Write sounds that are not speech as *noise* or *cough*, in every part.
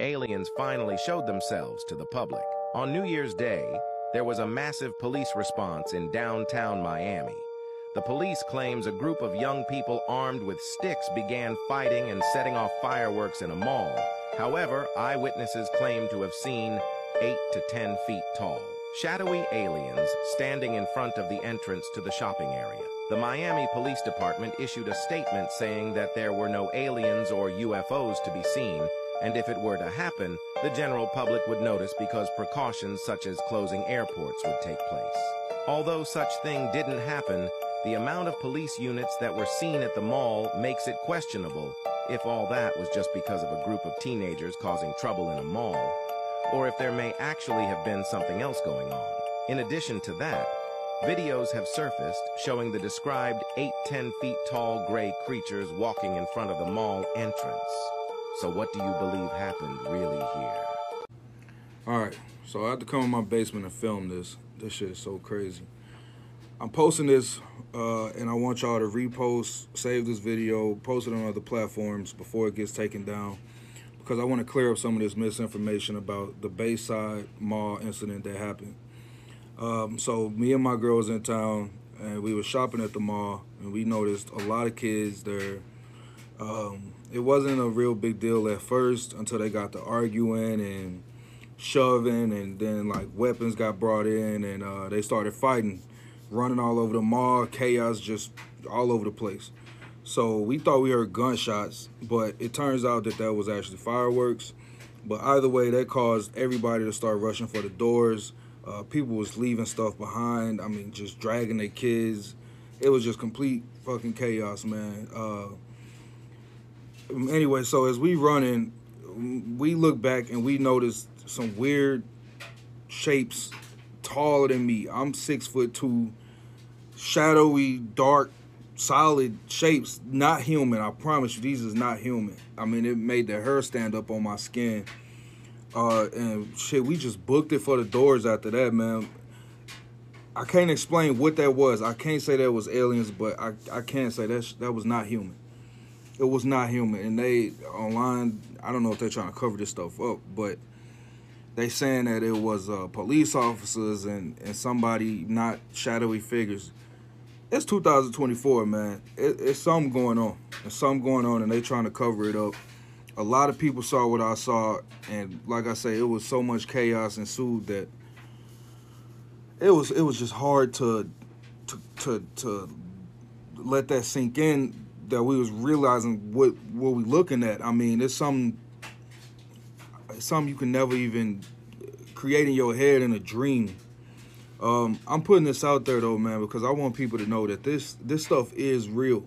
Aliens finally showed themselves to the public. On New Year's Day, there was a massive police response in downtown Miami. The police claims a group of young people armed with sticks began fighting and setting off fireworks in a mall. However, eyewitnesses claim to have seen 8 to 10 feet tall. Shadowy aliens standing in front of the entrance to the shopping area. The Miami Police Department issued a statement saying that there were no aliens or UFOs to be seen, and if it were to happen, the general public would notice because precautions such as closing airports would take place. Although such thing didn't happen, the amount of police units that were seen at the mall makes it questionable if all that was just because of a group of teenagers causing trouble in a mall, or if there may actually have been something else going on. In addition to that, videos have surfaced showing the described 8-10 feet tall gray creatures walking in front of the mall entrance. So what do you believe happened really here? All right, so I had to come in my basement and film this. This shit is so crazy. I'm posting this, uh, and I want y'all to repost, save this video, post it on other platforms before it gets taken down, because I want to clear up some of this misinformation about the Bayside Mall incident that happened. Um, so me and my girl was in town, and we were shopping at the mall, and we noticed a lot of kids there. Um, it wasn't a real big deal at first until they got to arguing and shoving, and then like weapons got brought in, and uh, they started fighting running all over the mall, chaos just all over the place. So we thought we heard gunshots, but it turns out that that was actually fireworks. But either way, that caused everybody to start rushing for the doors. Uh, people was leaving stuff behind. I mean, just dragging their kids. It was just complete fucking chaos, man. Uh, anyway, so as we running, we look back and we noticed some weird shapes taller than me. I'm six foot two, shadowy, dark, solid shapes. Not human. I promise you, these is not human. I mean, it made the hair stand up on my skin. Uh, and shit, we just booked it for the doors after that, man. I can't explain what that was. I can't say that was aliens, but I, I can say that that was not human. It was not human. And they, online, I don't know if they're trying to cover this stuff up, but they saying that it was uh, police officers and, and somebody not shadowy figures. It's 2024, man. It, it's something going on. There's something going on, and they trying to cover it up. A lot of people saw what I saw, and like I say, it was so much chaos ensued that it was it was just hard to to to, to let that sink in that we was realizing what what we looking at. I mean, it's some something you can never even create in your head in a dream. Um, I'm putting this out there though, man, because I want people to know that this this stuff is real.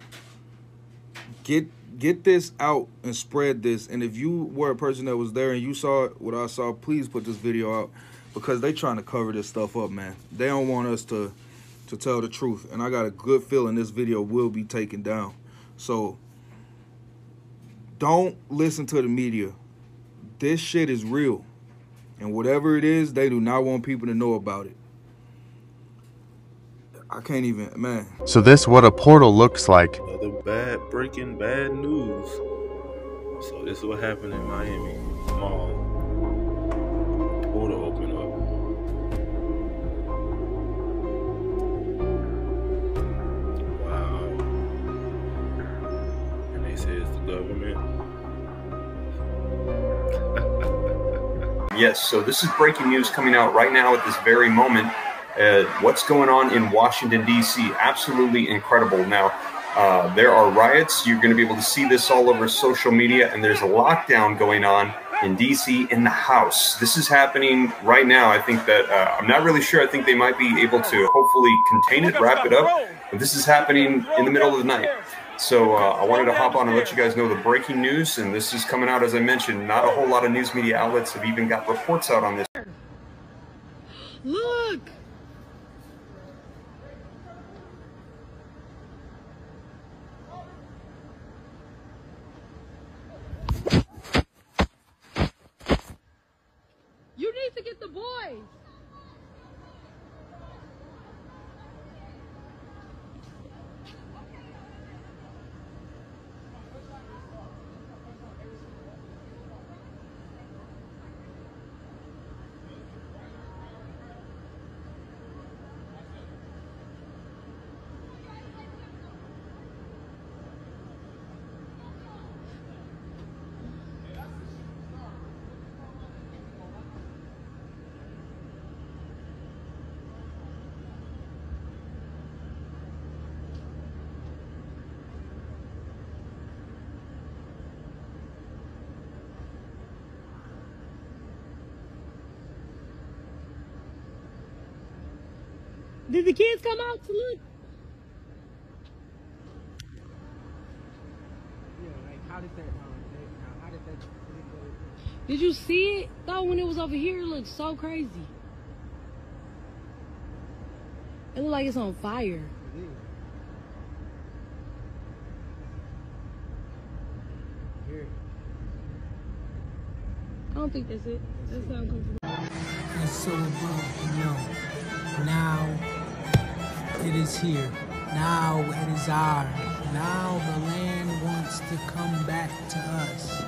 Get get this out and spread this. And if you were a person that was there and you saw what I saw, please put this video out because they trying to cover this stuff up, man. They don't want us to to tell the truth. And I got a good feeling this video will be taken down. So don't listen to the media this shit is real. And whatever it is, they do not want people to know about it. I can't even, man. So this what a portal looks like. Another bad breaking bad news. So this is what happened in Miami Mall. Portal open up. Wow. And they say it's the government. *laughs* Yes, so this is breaking news coming out right now at this very moment. Uh, what's going on in Washington, D.C.? Absolutely incredible. Now, uh, there are riots. You're going to be able to see this all over social media, and there's a lockdown going on in D.C. in the House. This is happening right now. I think that uh, I'm not really sure. I think they might be able to hopefully contain it, wrap it up. But this is happening in the middle of the night. So uh, I wanted to hop on and let you guys know the breaking news, and this is coming out as I mentioned. Not a whole lot of news media outlets have even got reports out on this. Look! You need get the boys! Did the kids come out to look? Did you see it though when it was over here? It looked so crazy. It looked like it's on fire. I don't think that's it. That's not good. And so above know, now it is here. Now it is ours. Now the land wants to come back to us.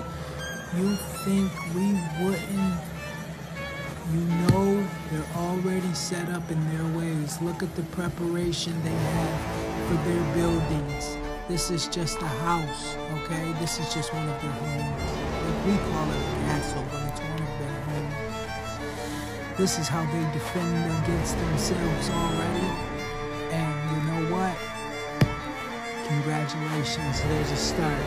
You think we wouldn't? You know they're already set up in their ways. Look at the preparation they have for their buildings. This is just a house, okay? This is just one of their homes. We call it a castle, but it's one of their homes. This is how they defend against themselves already. Congratulations, there's a start.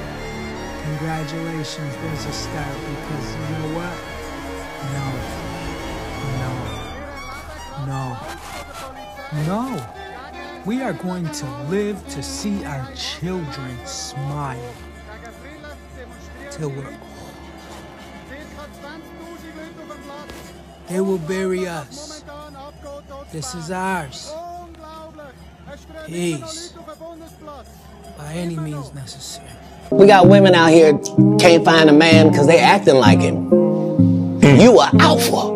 Congratulations, there's a start because you know what? No. No. No. No. We are going to live to see our children smile till we're old. They will bury us. This is ours. Peace. By any means necessary. We got women out here can't find a man because they acting like him. You are alpha.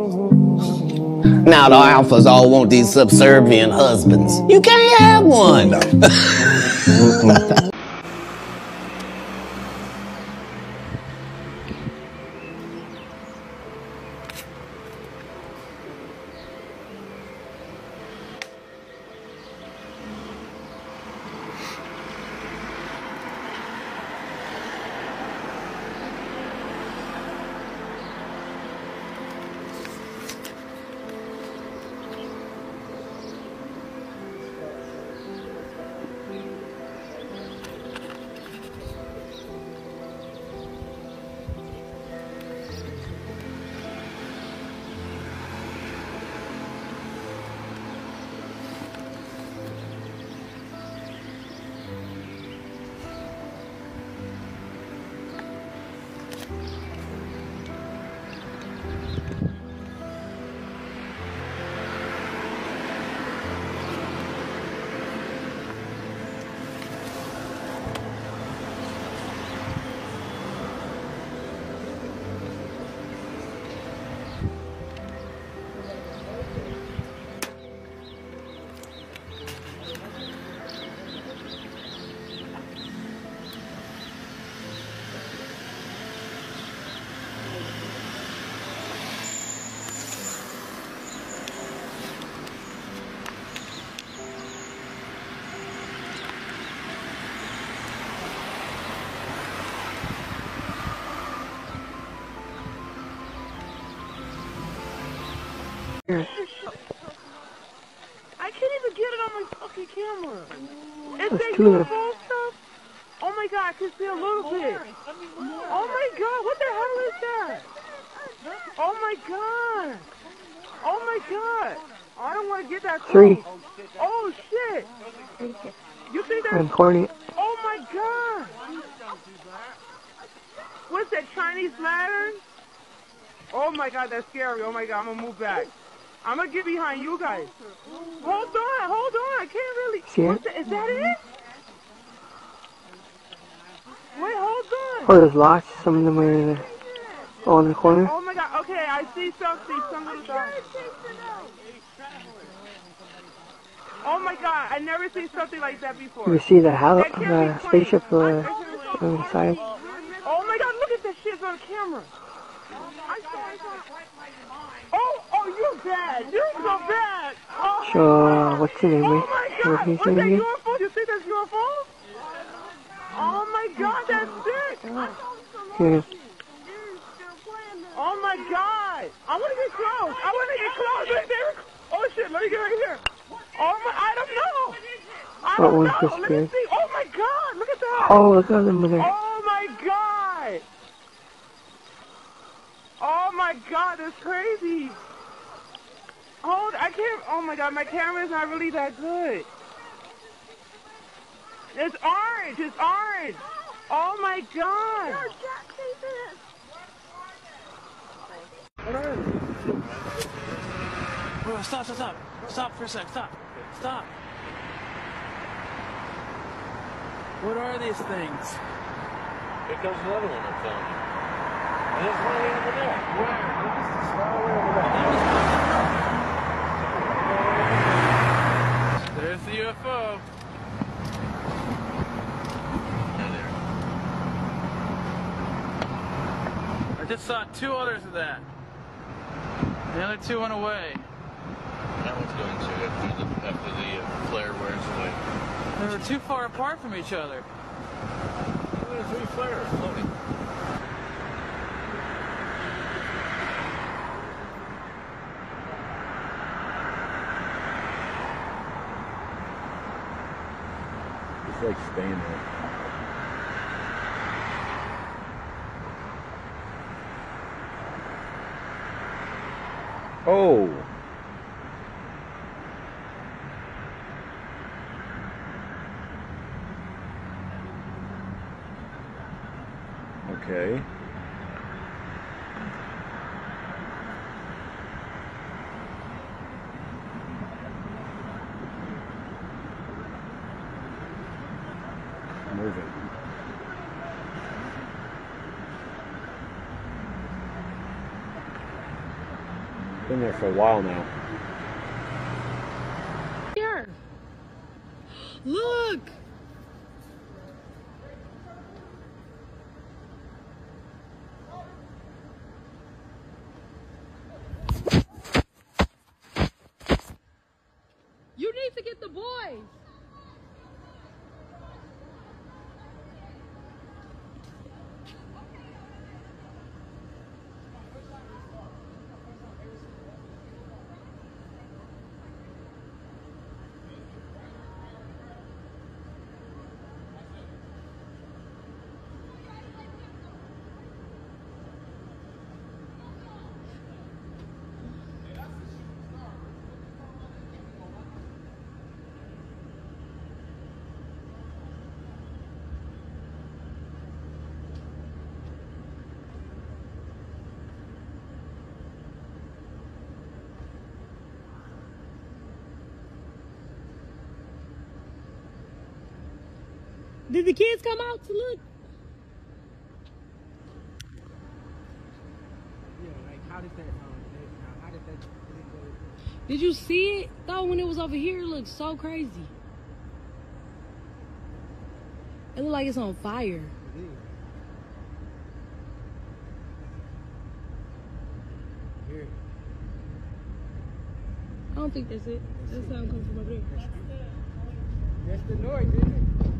Now the alphas all want these subservient husbands. You can't have one. I *laughs* Is That's that true. your phone stuff? Oh my god, I can see a little bit. Oh my god, what the hell is that? Oh my god. Oh my god. I don't want to get that Three. Oh shit. You think that's... I'm corny. Oh my god. What's that, Chinese lantern? Oh my god, that's scary. Oh my god, I'm gonna move back. I'm gonna get behind you guys. Hold on, hold on. I can't really. See it? Is that it? Wait, hold on. Oh, there's lots. Some of them are in the, all in the corner. Oh my god. Okay, I see something. Some little dog. Oh my god, I never seen something like that before. You see the hal- the spaceship uh, on the side. Oh my god, look at that shit on camera. I saw, I saw. Oh, oh, you're bad. You're so bad. Oh, uh, what's your name, oh my What god, what's that? UFO? You think that's UFO? Oh my god, that's sick. Oh my god. I want to get close. I want to get close right there. Oh shit, let me get right here. Oh my, I don't know. I don't know. Let me see. Oh my god, look at that. Oh, look at them there. Oh my god! Oh my god, that's crazy! Hold. I can't. Oh my god, my camera's not really that good. It's orange. It's orange. Oh my god. Bro, stop, stop, stop. Stop for a sec. Stop. Stop. What are these things? Here comes another one I'm telling you. And there's one way over there. Where? Look, it's this far away over there. There's the UFO. Just saw two others of that. The other two went away. That one's going to after the, after the uh, flare wears away. They were too far apart from each other. Look at three flares floating. It's like staying there. Oh. Okay. Been there for a while now. Here. Look. You need to get the boys. Did the kids come out to look? Did you see it though when it was over here? It looked so crazy. It looked like it's on fire. I don't think that's it. That sound comes from over there. That's the noise, isn't it?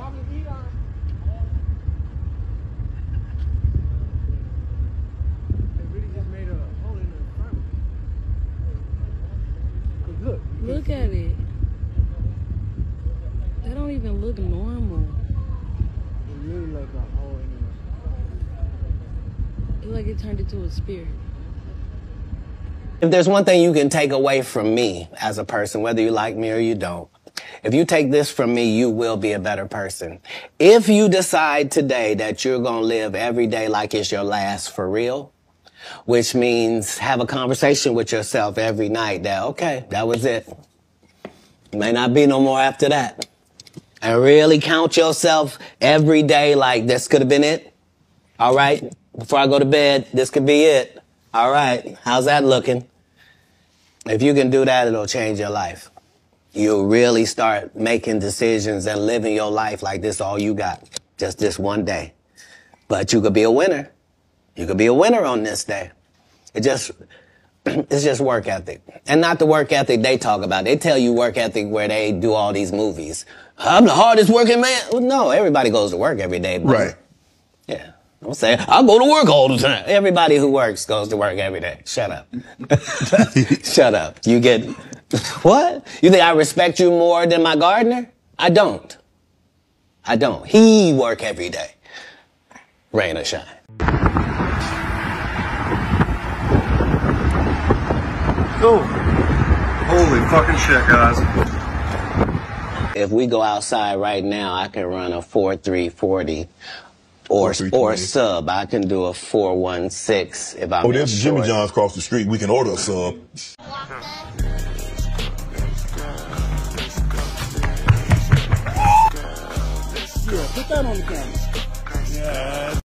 look. at it. That don't even look normal. It really like a hole in It like it turned into a spirit. If there's one thing you can take away from me as a person, whether you like me or you don't, if you take this from me, you will be a better person. If you decide today that you're going to live every day like it's your last for real, which means have a conversation with yourself every night that, okay, that was it. May not be no more after that. And really count yourself every day like this could have been it. All right. Before I go to bed, this could be it. All right. How's that looking? If you can do that, it'll change your life. You'll really start making decisions and living your life like this all you got. Just this one day. But you could be a winner. You could be a winner on this day. It just, *clears throat* it's just work ethic. And not the work ethic they talk about. They tell you work ethic where they do all these movies. I'm the hardest working man. Well, no, everybody goes to work every day. but- Right. Yeah. Don't say, I go to work all the time. Everybody who works goes to work every day. Shut up. *laughs* Shut up. You get, what? You think I respect you more than my gardener? I don't. I don't. He work every day. Rain or shine. Oh. Holy fucking shit, guys. If we go outside right now, I can run a 4340 or, or a sub. I can do a 416 if I'm Oh, in there's Jimmy short. John's across the street. We can order a sub. Yeah, put that on the camera. Yeah.